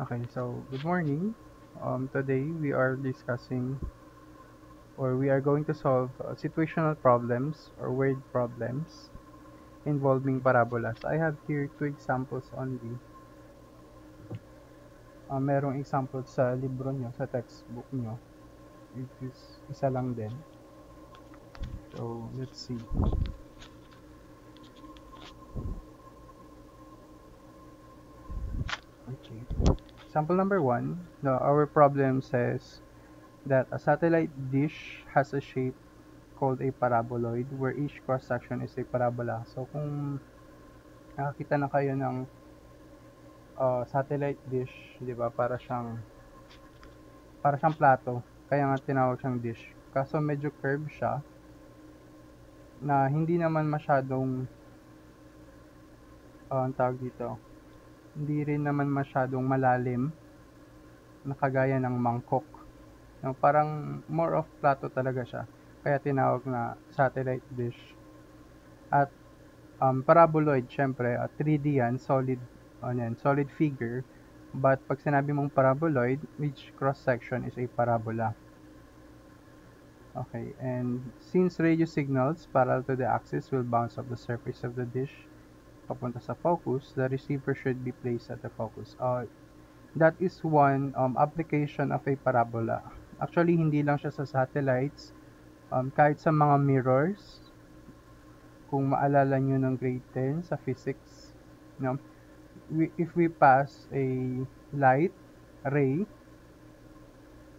Okay, so good morning. Um, today we are discussing or we are going to solve uh, situational problems or word problems involving parabolas. I have here two examples only. Uh, merong example sa libro nyo, sa textbook nyo. It is isa lang din. So, let's see. Okay. Example number one, no, our problem says that a satellite dish has a shape called a paraboloid where each cross-section is a parabola. So, kung nakakita na kayo ng uh, satellite dish, di ba, para siyang para siyang plato. Kaya nga tinawag siyang dish. Kaso medyo curve siya na hindi naman masyadong uh, ang tawag dito, hindi rin naman masyadong malalim na kagaya ng mangkok. No, parang more of plato talaga siya. Kaya tinawag na satellite dish. At um, paraboloid, syempre, uh, 3D yan, solid, ano yan, solid figure. But pag sinabi mong paraboloid, which cross-section is a parabola. Okay, and since radio signals parallel to the axis will bounce off the surface of the dish papunta sa focus, the receiver should be placed at the focus. Uh, that is one um, application of a parabola. Actually, hindi lang siya sa satellites, um, kahit sa mga mirrors, kung maalala nyo ng grade 10 sa physics, no? we, if we pass a light ray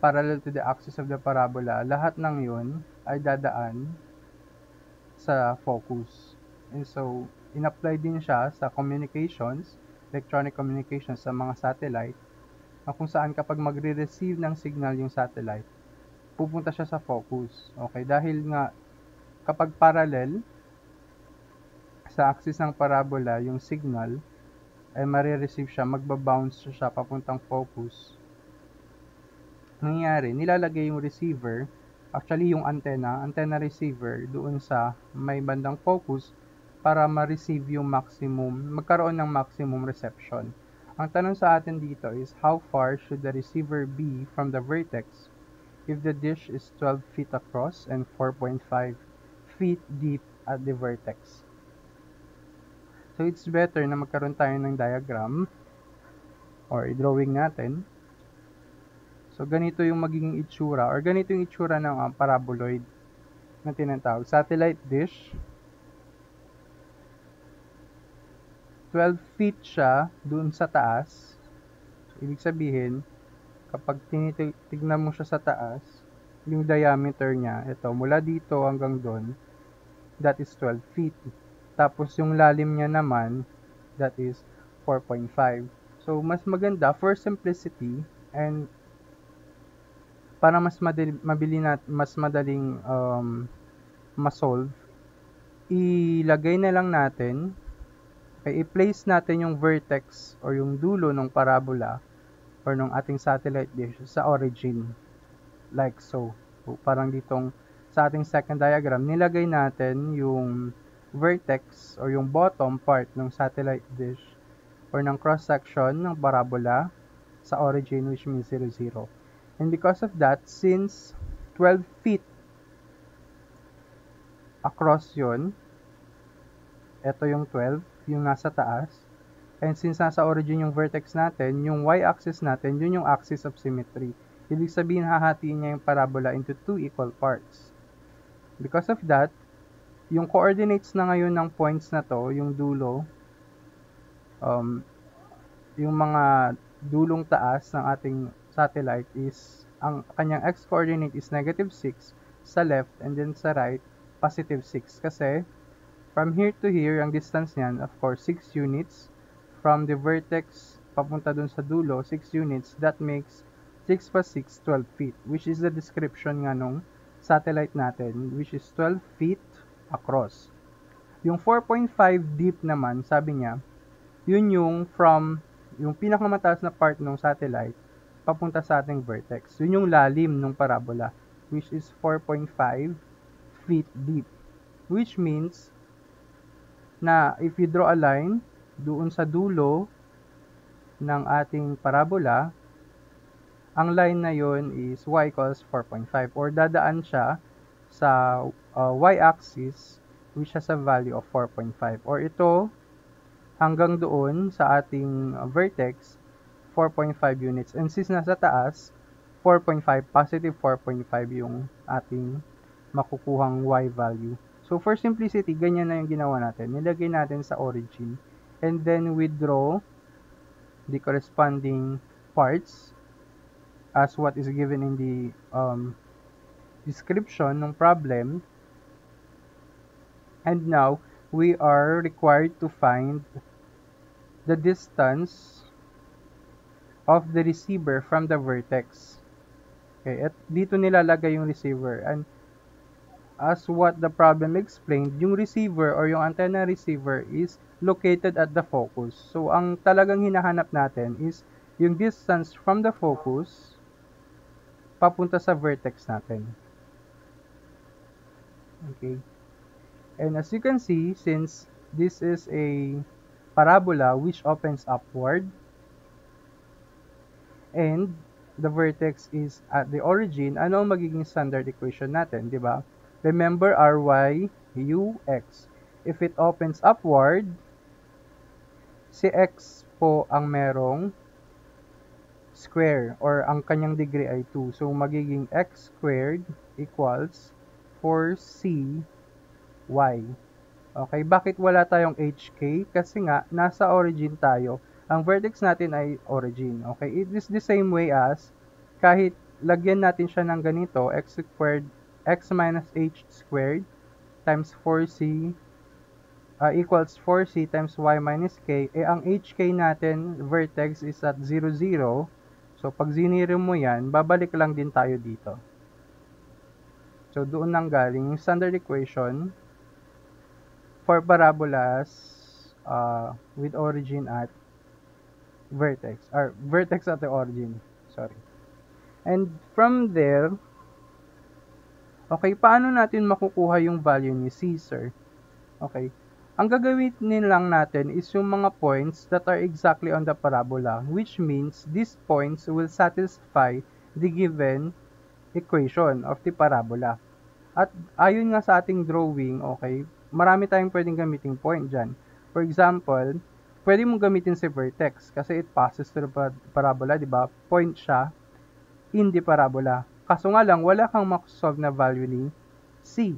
parallel to the axis of the parabola, lahat ng yun ay dadaan sa focus. And so, in-apply din siya sa communications, electronic communications sa mga satellite, na kung saan kapag magre-receive ng signal yung satellite, pupunta siya sa focus. Okay, dahil nga kapag parallel sa axis ng parabola yung signal, ay marireceive siya, magbabounce siya papuntang focus nangyayari, nilalagay yung receiver, actually yung antenna, antenna receiver doon sa may bandang focus para ma-receive yung maximum, magkaroon ng maximum reception. Ang tanong sa atin dito is how far should the receiver be from the vertex if the dish is 12 feet across and 4.5 feet deep at the vertex. So it's better na magkaroon tayo ng diagram or drawing natin So, ganito yung magiging itsura or ganito yung itsura ng um, paraboloid na tinatawag. Satellite dish. 12 feet siya dun sa taas. Ibig sabihin, kapag tinitignan mo siya sa taas, yung diameter niya, ito, mula dito hanggang doon, that is 12 feet. Tapos yung lalim niya naman, that is 4.5. So, mas maganda for simplicity and para mas madali, mabili na, mas madaling um, ma-solve, ilagay na lang natin, okay, i-place natin yung vertex or yung dulo ng parabola or ng ating satellite dish sa origin. Like so. so parang ditong sa ating second diagram, nilagay natin yung vertex or yung bottom part ng satellite dish or ng cross-section ng parabola sa origin which means 0, 0. And because of that, since 12 feet across yon ito yung 12, yung nasa taas. And since nasa origin yung vertex natin, yung y-axis natin, yun yung axis of symmetry. Ibig sabihin, hahatiin niya yung parabola into two equal parts. Because of that, yung coordinates na ngayon ng points na to, yung dulo, um, yung mga dulong taas ng ating satellite is ang kanyang x coordinate is negative 6 sa left and then sa right positive 6 kasi from here to here ang distance niyan of course 6 units from the vertex papunta dun sa dulo 6 units that makes 6 plus 6 12 feet which is the description nga nung satellite natin which is 12 feet across yung 4.5 deep naman sabi niya yun yung from yung pinakamataas na part ng satellite papunta sa ating vertex. Yun yung lalim ng parabola, which is 4.5 feet deep. Which means, na if you draw a line, doon sa dulo ng ating parabola, ang line na yon is y equals 4.5 or dadaan siya sa uh, y-axis which has a value of 4.5 or ito hanggang doon sa ating vertex 4.5 units. And since nasa taas 4.5 positive 4.5 yung ating makukuhang y value so for simplicity ganyan na yung ginawa natin nilagay natin sa origin and then we draw the corresponding parts as what is given in the um, description ng problem And now, we are required to find the distance of the receiver from the vertex. Okay, at dito nilalagay yung receiver. And as what the problem explained, yung receiver or yung antenna receiver is located at the focus. So, ang talagang hinahanap natin is yung distance from the focus papunta sa vertex natin. Okay. And as you can see, since this is a parabola which opens upward, and the vertex is at the origin, ano ang magiging standard equation natin, di ba? Remember ry, ux. If it opens upward, si x po ang merong square or ang kanyang degree ay 2. So, magiging x squared equals 4c y. Okay, bakit wala tayong HK? Kasi nga, nasa origin tayo. Ang vertex natin ay origin. Okay, it is the same way as kahit lagyan natin siya ng ganito, x squared, x minus h squared times 4c uh, equals 4c times y minus k. Eh, ang hk natin, vertex is at 0, 0. So, pag ziniro mo yan, babalik lang din tayo dito. So, doon nang galing yung standard equation for parabolas uh, with origin at vertex or vertex at the origin sorry and from there okay paano natin makukuha yung value ni Caesar okay ang gagawin lang natin is yung mga points that are exactly on the parabola which means these points will satisfy the given equation of the parabola at ayon nga sa ating drawing okay marami tayong pwedeng gamitin point dyan. For example, pwede mong gamitin si vertex kasi it passes through the parabola, di ba? Point siya in the parabola. Kaso nga lang, wala kang makusolve na value ni C.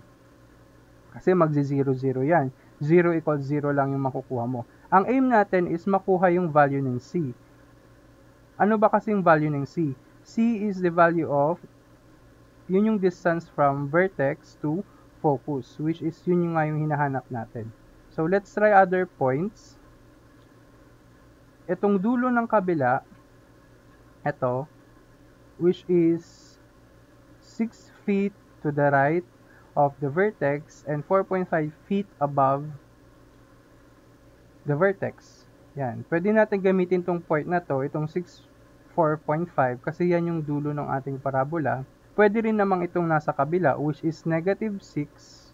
Kasi magzi-0, 0 yan. 0 equals 0 lang yung makukuha mo. Ang aim natin is makuha yung value ng C. Ano ba kasi yung value ng C? C is the value of, yun yung distance from vertex to focus, which is yun yung nga yung hinahanap natin. So, let's try other points. Itong dulo ng kabila, ito, which is 6 feet to the right of the vertex and 4.5 feet above the vertex. Yan. Pwede natin gamitin tong point na to, itong 6, 4.5, kasi yan yung dulo ng ating parabola. Pwede rin namang itong nasa kabila, which is negative 6,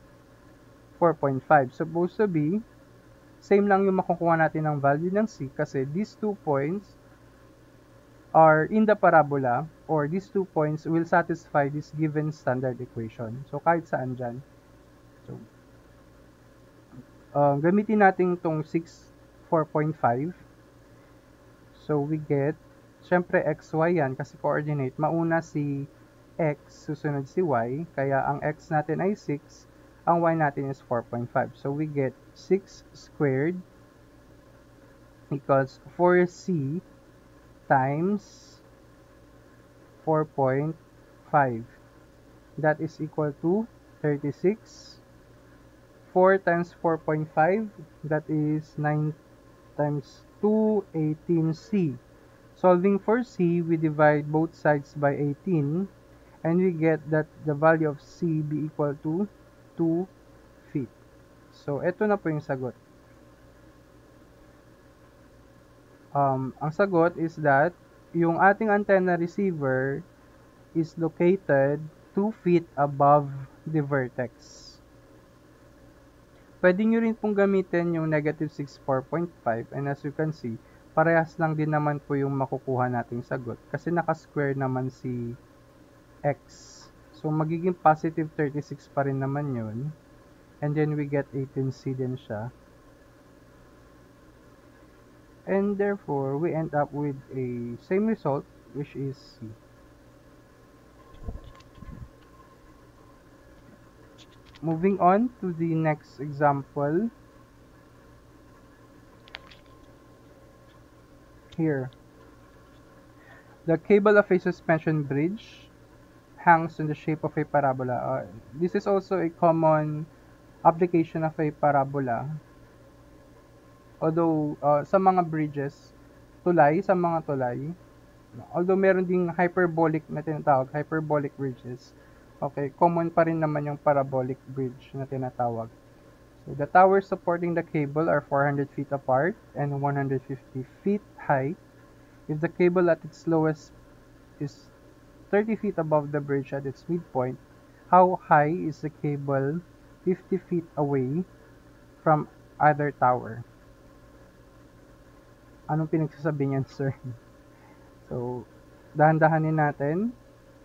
4.5. Supposed to be, same lang yung makukuha natin ng value ng C kasi these two points are in the parabola or these two points will satisfy this given standard equation. So, kahit saan dyan. So, uh, gamitin natin itong 6, 4.5. So, we get, syempre, xy yan kasi coordinate. Mauna si x, susunod si y, kaya ang x natin ay 6, ang y natin is 4.5. So, we get 6 squared equals 4c times 4.5. That is equal to 36. 4 times 4.5, that is 9 times 2, 18c. Solving for c, we divide both sides by 18 and we get that the value of C be equal to 2 feet. So, ito na po yung sagot. Um, ang sagot is that yung ating antenna receiver is located 2 feet above the vertex. Pwede nyo rin pong gamitin yung negative 64.5 and as you can see, parehas lang din naman po yung makukuha nating sagot kasi naka-square naman si x. So, magiging positive 36 pa rin naman yun. And then, we get 18c din siya. And therefore, we end up with a same result, which is C. Moving on to the next example. Here. The cable of a suspension bridge hangs in the shape of a parabola. Uh, this is also a common application of a parabola. Although, uh, sa mga bridges, tulay, sa mga tulay, although meron ding hyperbolic na tinatawag, hyperbolic bridges, Okay, common pa rin naman yung parabolic bridge na tinatawag. So, the towers supporting the cable are 400 feet apart and 150 feet high. If the cable at its lowest is 30 feet above the bridge at its midpoint, how high is the cable 50 feet away from either tower? Anong pinagsasabi niyan, sir? So, dahan-dahanin natin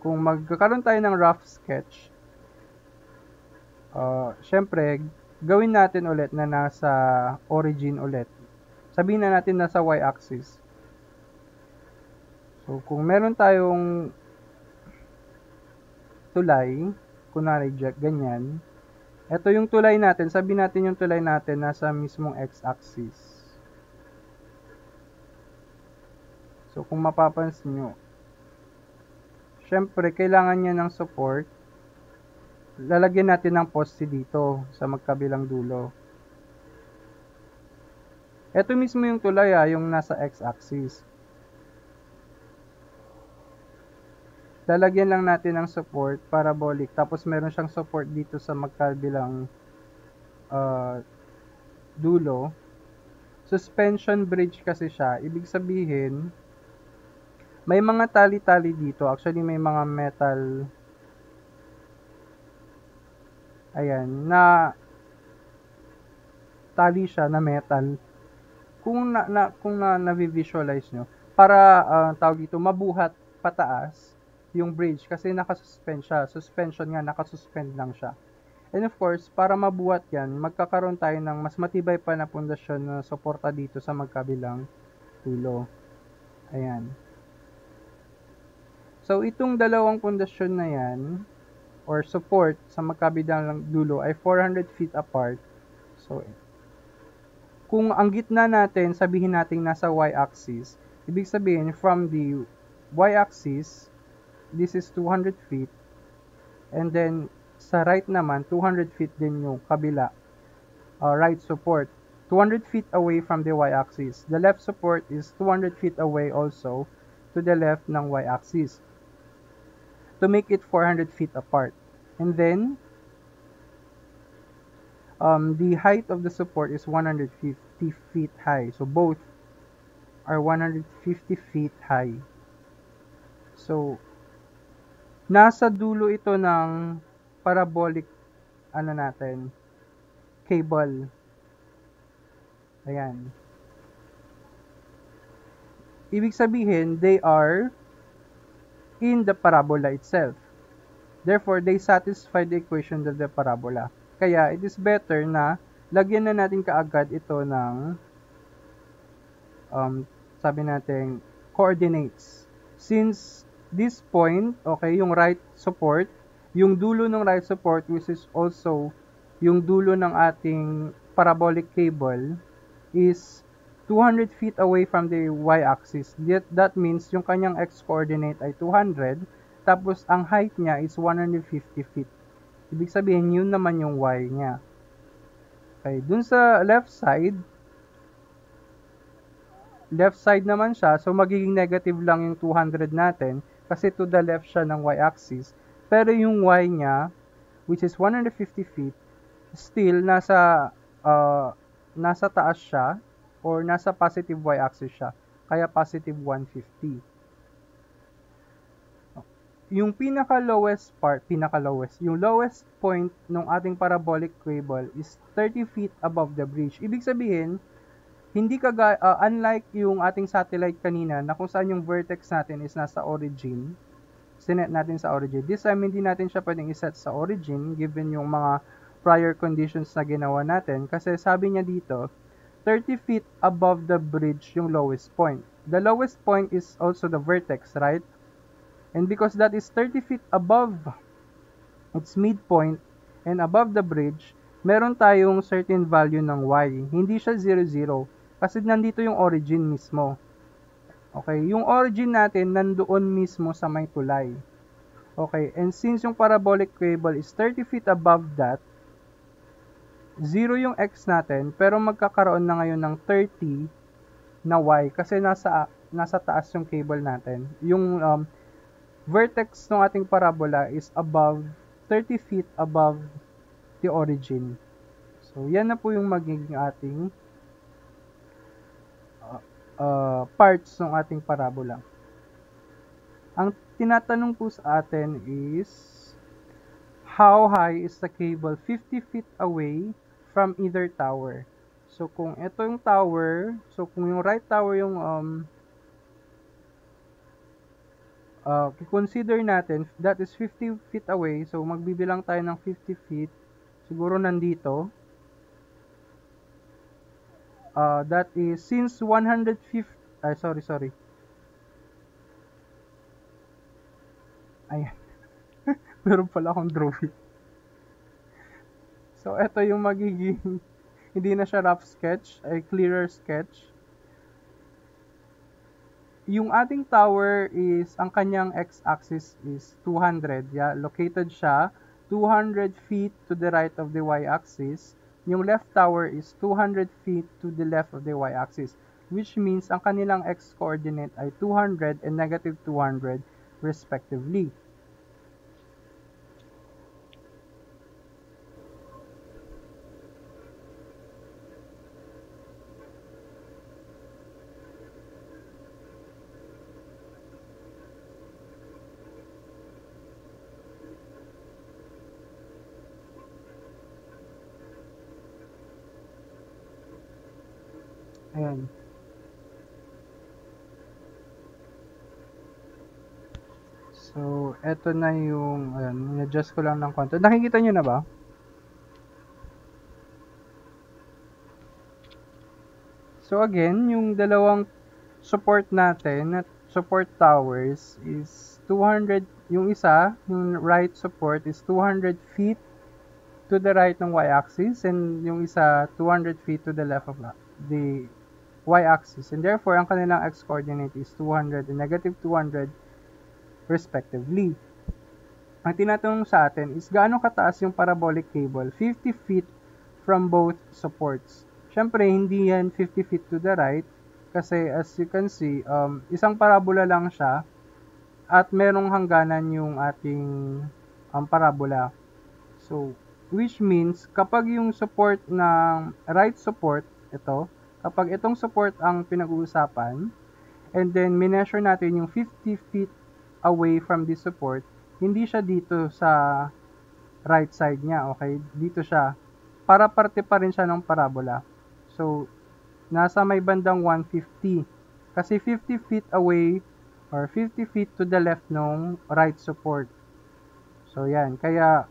kung magkakaroon tayo ng rough sketch, uh, syempre, gawin natin ulit na nasa origin ulit. Sabihin na natin nasa y-axis. So, kung meron tayong tulay, kunwari ganyan, ito yung tulay natin, sabihin natin yung tulay natin nasa mismong x-axis. So, kung mapapansin nyo, syempre, kailangan niya ng support. Lalagyan natin ng poste dito sa magkabilang dulo. Ito mismo yung tulay ah, yung nasa x-axis. Lalagyan lang natin ng support, parabolic. Tapos meron siyang support dito sa magkabilang uh, dulo. Suspension bridge kasi siya. Ibig sabihin, may mga tali-tali dito. Actually, may mga metal ayan, na tali siya na metal. Kung na, na kung na na-visualize nyo, para uh, tawag dito, mabuhat pataas yung bridge kasi nakasuspend siya. Suspension nga, nakasuspend lang siya. And of course, para mabuhat yan, magkakaroon tayo ng mas matibay pa na pundasyon na suporta dito sa magkabilang tulo. Ayan. So, itong dalawang pundasyon na yan, or support sa magkabilang dulo ay 400 feet apart. So, kung ang gitna natin, sabihin natin nasa y-axis, ibig sabihin from the y-axis, this is 200 feet, and then sa right naman, 200 feet din yung kabila, uh, right support. 200 feet away from the y-axis. The left support is 200 feet away also to the left ng y-axis to make it 400 feet apart. And then, um, the height of the support is 150 feet high. So, both are 150 feet high. So, nasa dulo ito ng parabolic, ano natin, cable. Ayan. Ibig sabihin, they are in the parabola itself. Therefore, they satisfy the equation of the parabola. Kaya, it is better na lagyan na natin kaagad ito ng um, sabi natin coordinates. Since this point, okay, yung right support, yung dulo ng right support which is also yung dulo ng ating parabolic cable is 200 feet away from the y-axis. That, means yung kanyang x-coordinate ay 200, tapos ang height niya is 150 feet. Ibig sabihin, yun naman yung y niya. Okay, dun sa left side, left side naman siya, so magiging negative lang yung 200 natin, kasi to the left siya ng y-axis. Pero yung y niya, which is 150 feet, still nasa uh, nasa taas siya or nasa positive y-axis siya. Kaya positive 150. Yung pinaka-lowest part, pinaka-lowest, yung lowest point ng ating parabolic cable is 30 feet above the bridge. Ibig sabihin, hindi kaga, uh, unlike yung ating satellite kanina na kung saan yung vertex natin is nasa origin, sinet natin sa origin. This time, hindi natin siya pwedeng iset sa origin given yung mga prior conditions na ginawa natin. Kasi sabi niya dito, 30 feet above the bridge yung lowest point. The lowest point is also the vertex, right? And because that is 30 feet above its midpoint and above the bridge, meron tayong certain value ng y. Hindi siya 0, 0. Kasi nandito yung origin mismo. Okay, yung origin natin nandoon mismo sa may tulay. Okay, and since yung parabolic cable is 30 feet above that, 0 yung x natin, pero magkakaroon na ngayon ng 30 na y kasi nasa nasa taas yung cable natin. Yung um, vertex ng ating parabola is above 30 feet above the origin. So, yan na po yung magiging ating uh, parts ng ating parabola. Ang tinatanong po sa atin is, how high is the cable 50 feet away from either tower? So, kung ito yung tower, so kung yung right tower yung um, uh, consider natin, that is 50 feet away. So, magbibilang tayo ng 50 feet. Siguro nandito uh, that is since 150 ay sorry sorry ayan meron pala akong drawing so ito yung magiging hindi na siya rough sketch ay clearer sketch. Yung ating tower is ang kanyang x-axis is 200 yeah. Located siya 200 feet to the right of the y-axis. Yung left tower is 200 feet to the left of the y-axis, which means ang kanilang x-coordinate ay 200 and negative 200 respectively. Ayan. Eto na yung, ayan, adjust ko lang ng konti. Nakikita nyo na ba? So, again, yung dalawang support natin, at support towers is 200, yung isa, yung right support is 200 feet to the right ng y-axis and yung isa 200 feet to the left of the y-axis and therefore ang kanilang x-coordinate is 200 and negative 200 respectively. Ang tinatanong sa atin is gaano kataas yung parabolic cable? 50 feet from both supports. Syempre, hindi yan 50 feet to the right kasi as you can see, um, isang parabola lang siya at merong hangganan yung ating um, parabola. So, which means kapag yung support ng right support, ito, kapag itong support ang pinag-uusapan, and then mineasure natin yung 50 feet away from this support, hindi siya dito sa right side niya, okay? Dito siya. Para parte pa rin siya ng parabola. So, nasa may bandang 150. Kasi 50 feet away or 50 feet to the left ng right support. So, yan. Kaya,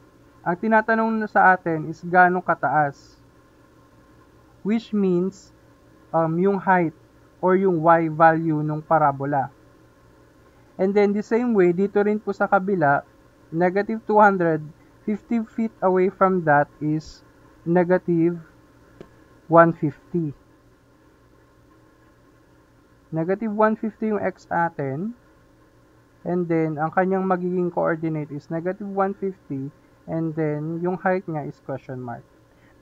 ang tinatanong sa atin is gaano kataas. Which means, um, yung height or yung y value ng parabola. And then the same way, dito rin po sa kabila, negative 200, 50 feet away from that is negative 150. Negative 150 yung x atin. And then, ang kanyang magiging coordinate is negative 150. And then, yung height niya is question mark.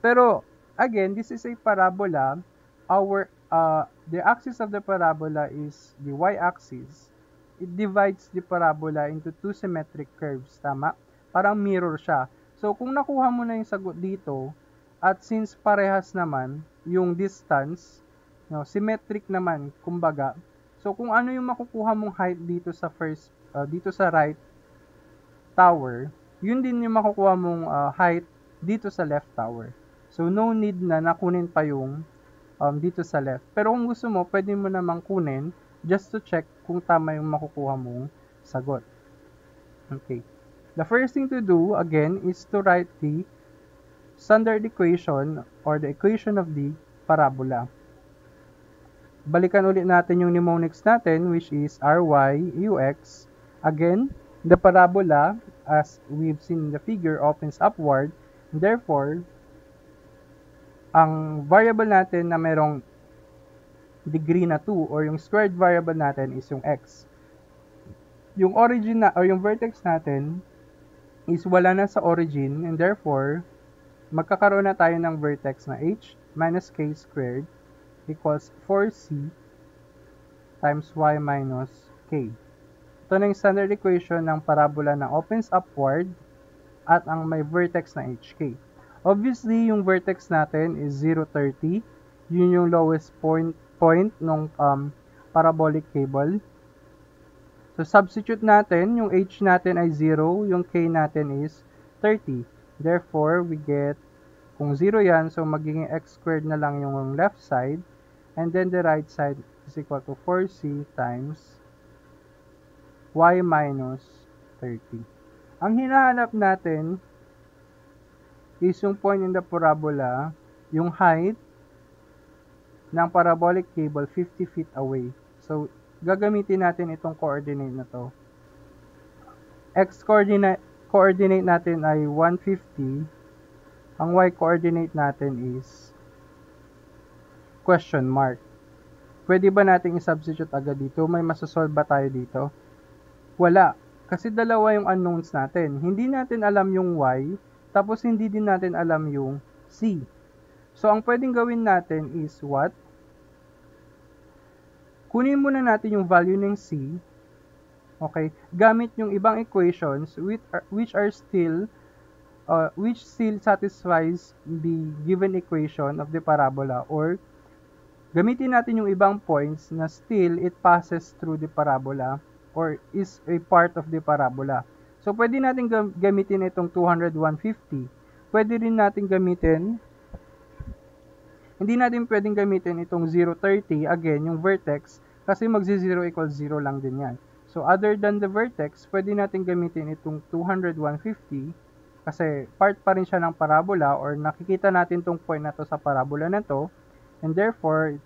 Pero, again, this is a parabola our uh, the axis of the parabola is the y-axis. It divides the parabola into two symmetric curves, tama? Parang mirror siya. So, kung nakuha mo na yung sagot dito, at since parehas naman yung distance, no, symmetric naman, kumbaga. So, kung ano yung makukuha mong height dito sa first, uh, dito sa right tower, yun din yung makukuha mong uh, height dito sa left tower. So, no need na nakunin pa yung um, dito sa left. Pero kung gusto mo, pwede mo namang kunin just to check kung tama yung makukuha mong sagot. Okay. The first thing to do, again, is to write the standard equation or the equation of the parabola. Balikan ulit natin yung mnemonics natin which is ry ux. Again, the parabola as we've seen in the figure opens upward. Therefore, ang variable natin na merong degree na 2 or yung squared variable natin is yung x. Yung origin na or yung vertex natin is wala na sa origin and therefore magkakaroon na tayo ng vertex na h minus k squared equals 4c times y minus k. Ito na yung standard equation ng parabola na opens upward at ang may vertex na hk. Obviously, yung vertex natin is 0, 30. Yun yung lowest point, point ng um, parabolic cable. So, substitute natin, yung h natin ay 0, yung k natin is 30. Therefore, we get, kung 0 yan, so magiging x squared na lang yung left side. And then the right side is equal to 4c times y minus 30. Ang hinahanap natin is yung point in the parabola, yung height ng parabolic cable 50 feet away. So, gagamitin natin itong coordinate na to. X coordinate, coordinate natin ay 150. Ang Y coordinate natin is question mark. Pwede ba nating i-substitute agad dito? May masasolve ba tayo dito? Wala. Kasi dalawa yung unknowns natin. Hindi natin alam yung Y, tapos hindi din natin alam yung C. So, ang pwedeng gawin natin is what? Kunin muna natin yung value ng C. Okay? Gamit yung ibang equations which are, which are still uh, which still satisfies the given equation of the parabola or Gamitin natin yung ibang points na still it passes through the parabola or is a part of the parabola. So, pwede natin gamitin itong 200, 150. Pwede rin natin gamitin, hindi natin pwedeng gamitin itong 030, again, yung vertex, kasi magzi-0 equals 0 lang din yan. So, other than the vertex, pwede natin gamitin itong 200, 150, kasi part pa rin siya ng parabola or nakikita natin tong point na to sa parabola na to, and therefore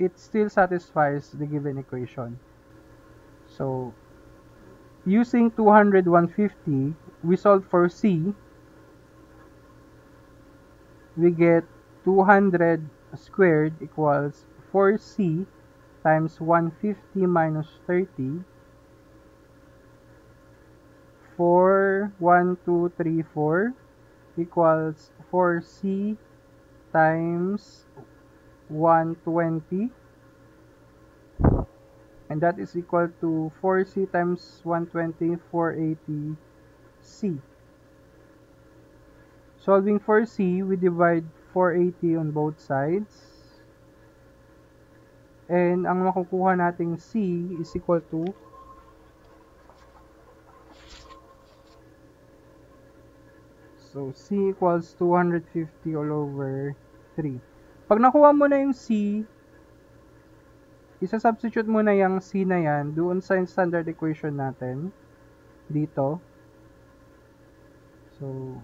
it still satisfies the given equation. So, using 200, 150, we solve for C. We get 200 squared equals 4C times 150 minus 30. 4, 1, 2, 3, 4 equals 4C times 120 and that is equal to 4c times 120 480 c solving for c we divide 480 on both sides and ang makukuha nating c is equal to So, C equals 250 all over 3. Pag nakuha mo na yung C, isa-substitute mo na yung C na yan doon sa standard equation natin. Dito. So,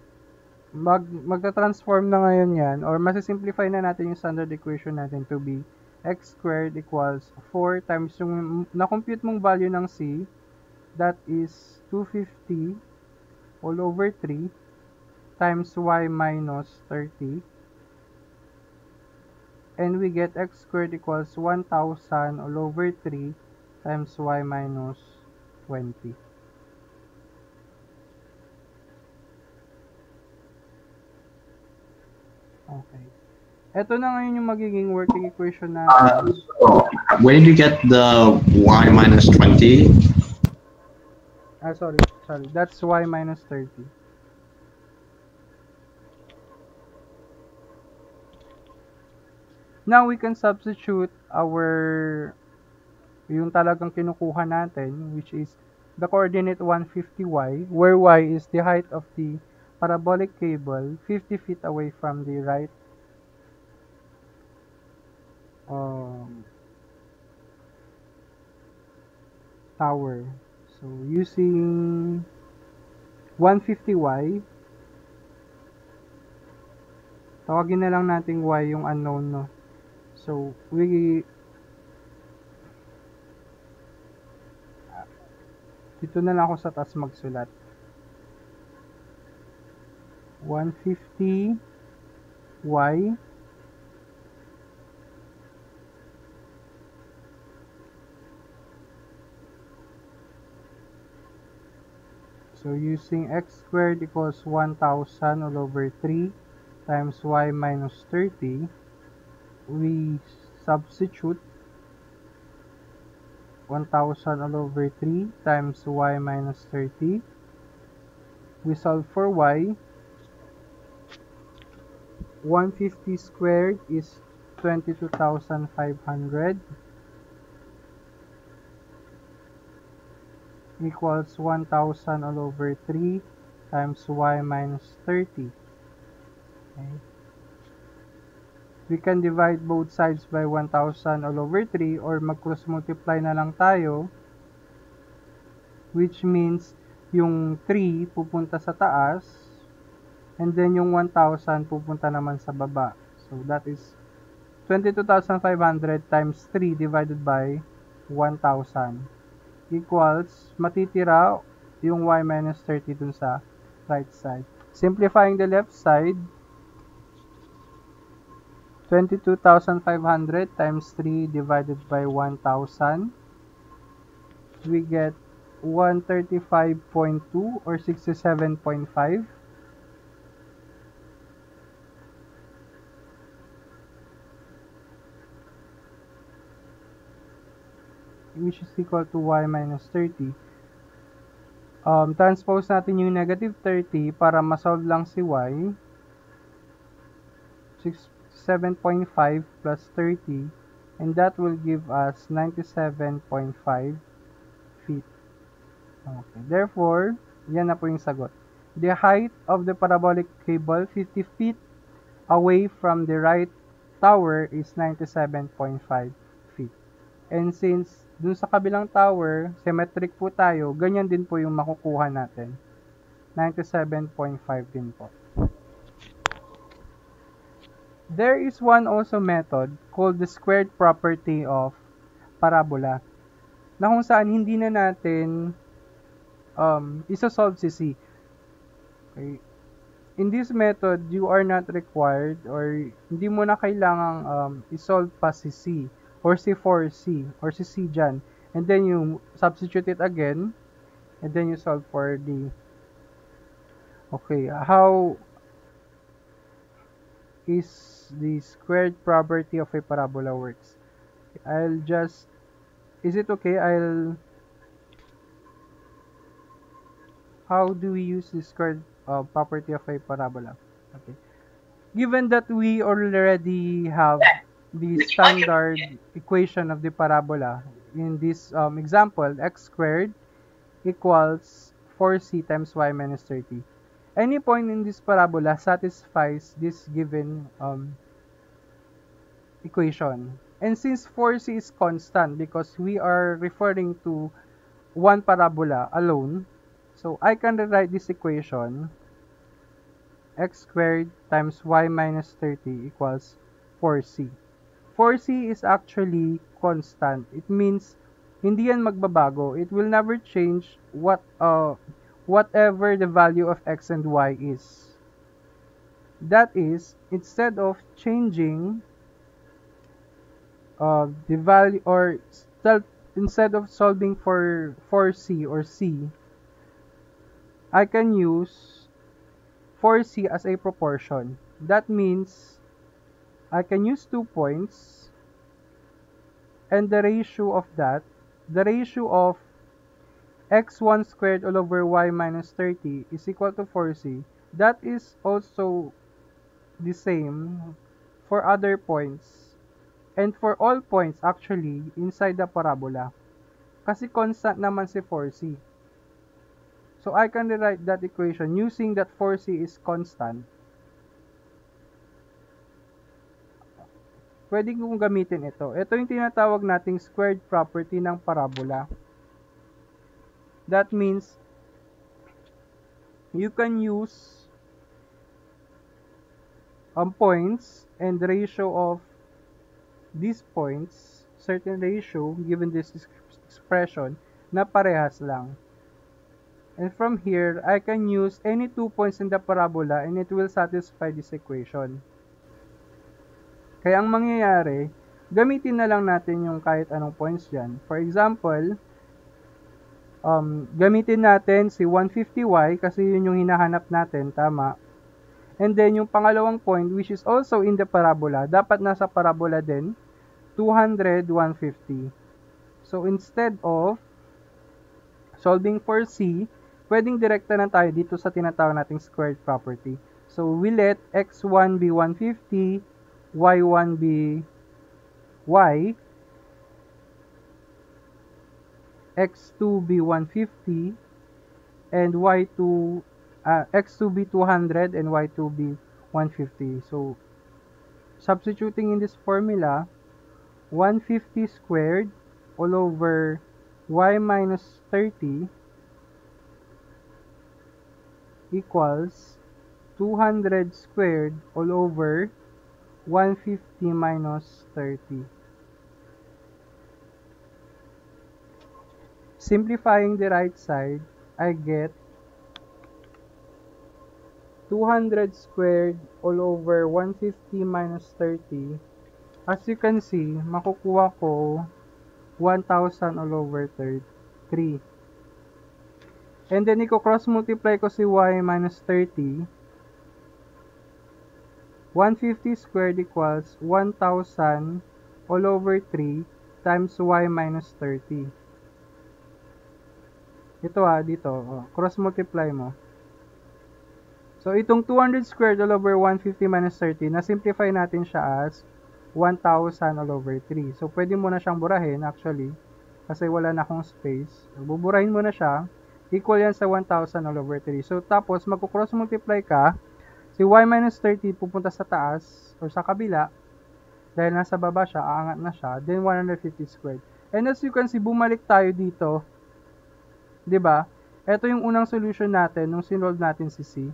mag, magta-transform na ngayon yan or masisimplify na natin yung standard equation natin to be x squared equals 4 times yung na-compute mong value ng C that is 250 all over 3 times y minus 30 and we get x squared equals 1000 all over 3 times y minus 20. Okay. Ito na ngayon yung magiging working equation natin. Uh, so, where did you get the y minus 20? Ah, sorry. Sorry. That's y minus 30. Now, we can substitute our, yung talagang kinukuha natin, which is the coordinate 150y, where y is the height of the parabolic cable 50 feet away from the right um, tower. So, using 150y, tawagin na lang natin y yung unknown, no? So, we dito na lang ako sa taas magsulat. 150 y So using x squared equals 1000 all over 3 times y minus 30, we substitute 1000 all over 3 times y minus 30. We solve for y. 150 squared is 22,500 equals 1000 all over 3 times y minus 30. Okay. We can divide both sides by 1000 all over 3 or mag-cross multiply na lang tayo which means yung 3 pupunta sa taas and then yung 1000 pupunta naman sa baba. So that is 22,500 times 3 divided by 1,000 equals, matitira yung y minus 30 dun sa right side. Simplifying the left side, 22,500 times 3 divided by 1,000. We get 135.2 or 67.5. which is equal to y minus 30. Um, transpose natin yung negative 30 para masolve lang si y. 7.5 plus 30 and that will give us 97.5 feet. Okay. Therefore, yan na po yung sagot. The height of the parabolic cable 50 feet away from the right tower is 97.5 feet. And since dun sa kabilang tower, symmetric po tayo, ganyan din po yung makukuha natin. 97.5 din po. There is one also method called the squared property of parabola na kung saan hindi na natin um, isa-solve si C. Okay. In this method, you are not required or hindi mo na kailangang um, isolve pa si C or si 4C or si C dyan. And then you substitute it again. And then you solve for the okay how is the squared property of a parabola works? I'll just is it okay? I'll how do we use the squared uh, property of a parabola? Okay. Given that we already have the standard equation of the parabola. In this um, example, x squared equals 4c times y minus 30. Any point in this parabola satisfies this given um, equation. And since 4c is constant because we are referring to one parabola alone, so I can rewrite this equation x squared times y minus 30 equals 4c. 4C is actually constant. It means hindi yan magbabago. It will never change what uh, whatever the value of x and y is. That is, instead of changing uh, the value or instead of solving for 4c or c, I can use 4c as a proportion. That means I can use two points and the ratio of that, the ratio of x1 squared all over y minus 30 is equal to 4c. That is also the same for other points and for all points actually inside the parabola. Kasi constant naman si 4c. So I can rewrite that equation using that 4c is constant pwede kong gamitin ito. Ito yung tinatawag nating squared property ng parabola. That means, you can use um, points and ratio of these points, certain ratio, given this expression, na parehas lang. And from here, I can use any two points in the parabola and it will satisfy this equation. Kaya ang mangyayari, gamitin na lang natin yung kahit anong points dyan. For example, um, gamitin natin si 150y kasi yun yung hinahanap natin, tama. And then yung pangalawang point which is also in the parabola, dapat nasa parabola din, 200, 150. So instead of solving for c, pwedeng direkta na tayo dito sa tinatawag nating squared property. So, we let x1 be 150, y1 be y, x2 be 150, and y2, uh, x2 be 200, and y2 be 150. So, substituting in this formula, 150 squared all over y minus 30 equals 200 squared all over 150 minus 30. Simplifying the right side, I get 200 squared all over 150 minus 30. As you can see, makukuha ko 1,000 all over 3. And then, i-cross multiply ko si y minus 30. 150 squared equals 1,000 all over 3 times y minus 30. Ito ah, dito. Oh, cross multiply mo. So, itong 200 squared all over 150 minus 30, na-simplify natin siya as 1,000 all over 3. So, pwede mo na siyang burahin actually kasi wala na akong space. Buburahin mo na siya equal yan sa 1,000 all over 3. So, tapos, magkukross multiply ka, si y minus 30 pupunta sa taas, or sa kabila, dahil nasa baba siya, aangat na siya, then 150 squared. And as you can see, bumalik tayo dito, ba diba? Ito yung unang solution natin, nung sinolve natin si C.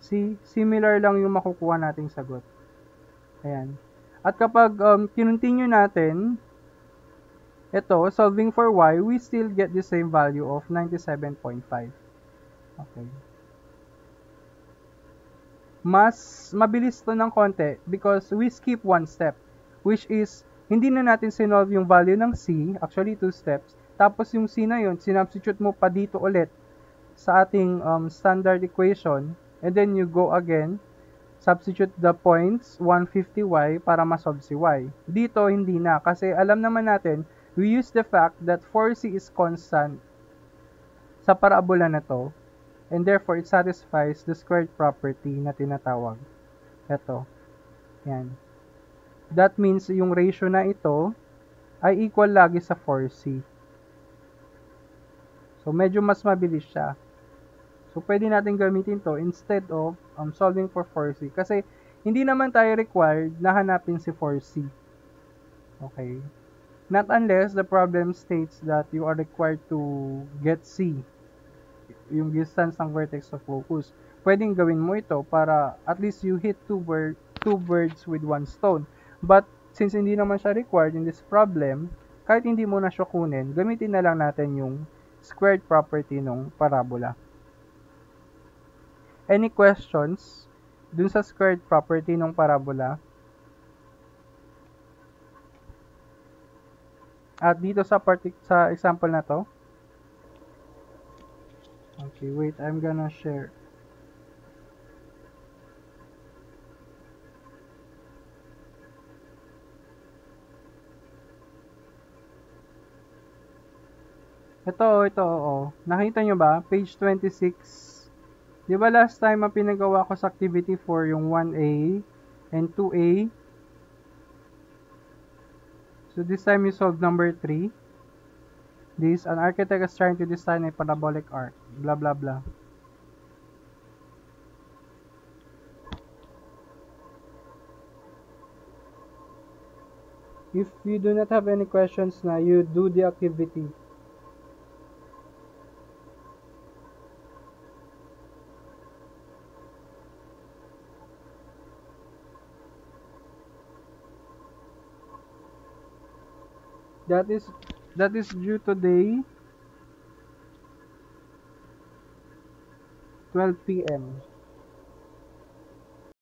C, similar lang yung makukuha nating sagot. Ayan. At kapag um, kinontinue natin, ito, solving for y, we still get the same value of 97.5. Okay. Mas mabilis to ng konti because we skip one step, which is, hindi na natin sinolve yung value ng c, actually two steps, tapos yung c na yun, sinubstitute mo pa dito ulit sa ating um, standard equation, and then you go again, substitute the points 150y para ma-solve si y. Dito, hindi na, kasi alam naman natin, we use the fact that 4c is constant sa parabola na to, and therefore it satisfies the squared property na tinatawag. Ito. Yan. That means yung ratio na ito ay equal lagi sa 4c. So, medyo mas mabilis siya. So, pwede natin gamitin to instead of um, solving for 4c. Kasi, hindi naman tayo required na hanapin si 4c. Okay. Not unless the problem states that you are required to get C, yung distance ng vertex of focus. Pwedeng gawin mo ito para at least you hit two, bird, two birds with one stone. But since hindi naman siya required in this problem, kahit hindi mo na siya kunin, gamitin na lang natin yung squared property ng parabola. Any questions dun sa squared property ng parabola? At dito sa partic sa example na to. Okay, wait, I'm gonna share. Ito, ito, oo. Nakita nyo ba? Page 26. Di ba last time ang pinagawa ko sa activity 4 yung 1A and 2A? So this time you solve number 3. This, an architect is trying to design a parabolic arc. Blah, blah, blah. If you do not have any questions na, you do the activity. That is that is due today 12 p.m.